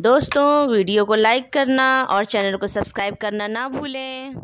दोस्तों वीडियो को लाइक करना और चैनल को सब्सक्राइब करना ना भूलें।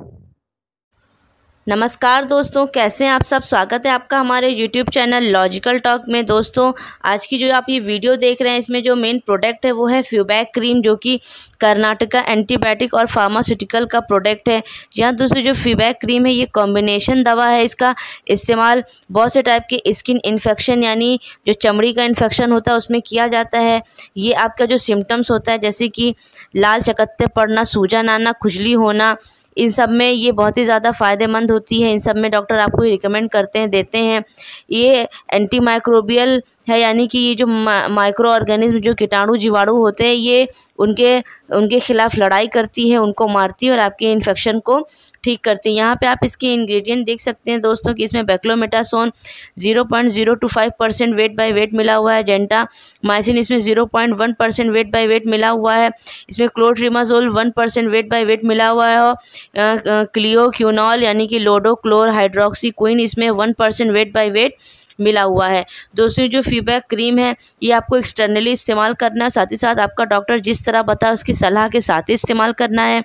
नमस्कार दोस्तों, कैसे हैं आप सब? स्वागत है आपका हमारे यूट्यूब चैनल लॉजिकल टॉक में। दोस्तों, आज की जो आप ये वीडियो देख रहे हैं, इसमें जो मेन प्रोडक्ट है, वो है फ्यूबैक क्रीम जो कि कर्नाटका एंटीबायोटिक और फार्मास्यूटिकल का प्रोडक्ट है। जहाँ दोस्तों, जो फ्यूबैक क्रीम है, ये कॉम्बिनेशन दवा है। इसका इस्तेमाल बहुत से टाइप के स्किन इन्फेक्शन यानी जो चमड़ी का इन्फेक्शन होता है, उसमें किया जाता है। ये आपका जो सिम्टम्स होता है, जैसे कि लाल चकत्ते पड़ना सूजन आना खुजली होना इन सब में ये बहुत ही ज़्यादा फ़ायदेमंद होती है। इन सब में डॉक्टर आपको रिकमेंड करते हैं, देते हैं। ये एंटी माइक्रोबियल है, यानी कि ये जो माइक्रो ऑर्गेनिज्म जो कीटाणु जीवाणु होते हैं, ये उनके उनके खिलाफ लड़ाई करती है, उनको मारती है और आपके इन्फेक्शन को ठीक करती है। यहाँ पे आप इसके इंग्रेडिएंट देख सकते हैं दोस्तों कि इसमें beclomethasone zero point zero two five percent weight by weight मिला हुआ है जेंटा माइसिन इसमें zero point one percent weight by weight मिला हुआ है, इसमें clotrimazole one percent weight by weight मिला हुआ है क्लियो क्यूनॉल यानी कि लोडो क्लोर हाइड्रोक्सी क्वीन इसमें one percent weight by weight मिला हुआ है। दूसरी जो फीडबैक क्रीम है, ये आपको एक्सटर्नली इस्तेमाल करना है, साथ ही साथ आपका डॉक्टर जिस तरह बताए उसकी सलाह के साथ ही इस्तेमाल करना है।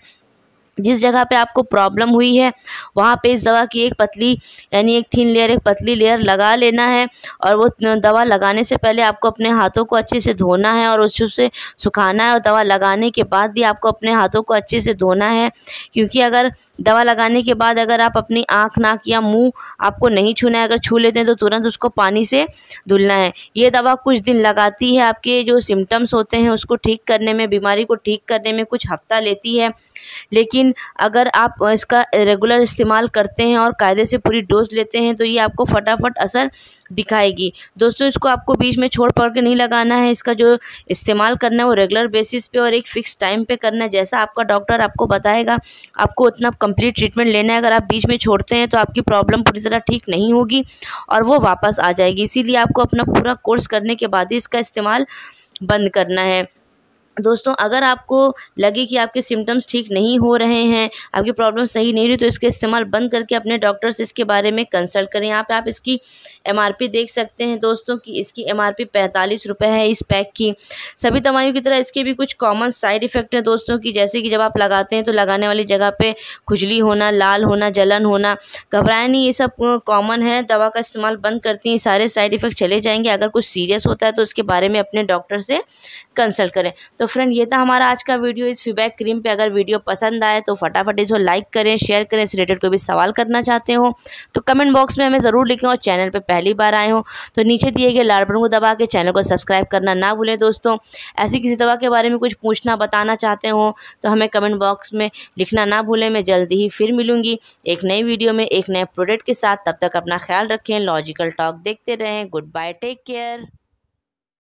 जिस जगह पे आपको प्रॉब्लम हुई है, वहाँ पे इस दवा की एक पतली, यानी एक थीन लेयर एक पतली लेयर लगा लेना है और वो दवा लगाने से पहले आपको अपने हाथों को अच्छे से धोना है और उससे सुखाना है और दवा लगाने के बाद भी आपको अपने हाथों को अच्छे से धोना है। क्योंकि अगर दवा लगाने के बाद अगर आप अपनी आँख, नाक या मुँह आपको नहीं छूना है, अगर छू लेते हैं तो तुरंत उसको पानी से धुलना है। ये दवा कुछ दिन लगाती है, आपके जो सिम्टम्स होते हैं उसको ठीक करने में, बीमारी को ठीक करने में कुछ हफ़्ता लेती है। लेकिन अगर आप इसका रेगुलर इस्तेमाल करते हैं और कायदे से पूरी डोज लेते हैं तो ये आपको फटाफट असर दिखाएगी। दोस्तों, इसको आपको बीच में छोड़ पड़ के नहीं लगाना है। इसका जो इस्तेमाल करना है, वो रेगुलर बेसिस पे और एक फ़िक्स टाइम पे करना है। जैसा आपका डॉक्टर आपको बताएगा, आपको उतना कंप्लीट ट्रीटमेंट लेना है। अगर आप बीच में छोड़ते हैं तो आपकी प्रॉब्लम पूरी तरह ठीक नहीं होगी और वो वापस आ जाएगी। इसीलिए आपको अपना पूरा कोर्स करने के बाद ही इसका इस्तेमाल बंद करना है। दोस्तों, अगर आपको लगे कि आपके सिम्टम्स ठीक नहीं हो रहे हैं, आपकी प्रॉब्लम सही नहीं रही तो इसका इस्तेमाल बंद करके अपने डॉक्टर से इसके बारे में कंसल्ट करें। यहाँ पे आप इसकी एमआरपी देख सकते हैं दोस्तों कि इसकी एमआरपी पैंतालीस रुपये है इस पैक की। सभी दवाइयों की तरह इसके भी कुछ कॉमन साइड इफ़ेक्ट हैं दोस्तों की जैसे कि जब आप लगाते हैं तो लगाने वाली जगह पर खुजली होना, लाल होना, जलन होना, घबराए नहीं, ये सब कॉमन है। दवा का इस्तेमाल बंद करती हैं सारे साइड इफ़ेक्ट चले जाएँगे। अगर कुछ सीरियस होता है तो उसके बारे में अपने डॉक्टर से कंसल्ट करें। तो फ्रेंड ये था हमारा आज का वीडियो इस फीबैक क्रीम पे अगर वीडियो पसंद आए तो फटाफट इसको लाइक करें शेयर करें। इस रिलेटेड कोई भी सवाल करना चाहते हो तो कमेंट बॉक्स में हमें ज़रूर लिखें और चैनल पर पहली बार आए हो तो नीचे दिए गए लाल बटन को दबा के चैनल को सब्सक्राइब करना ना भूलें दोस्तों। ऐसी किसी दवा के बारे में कुछ पूछना, बताना चाहते हो तो हमें कमेंट बॉक्स में लिखना ना भूलें। मैं जल्दी ही फिर मिलूँगी एक नई वीडियो में, एक नए प्रोडक्ट के साथ। तब तक अपना ख्याल रखें लॉजिकल टॉक देखते रहें। Good bye take care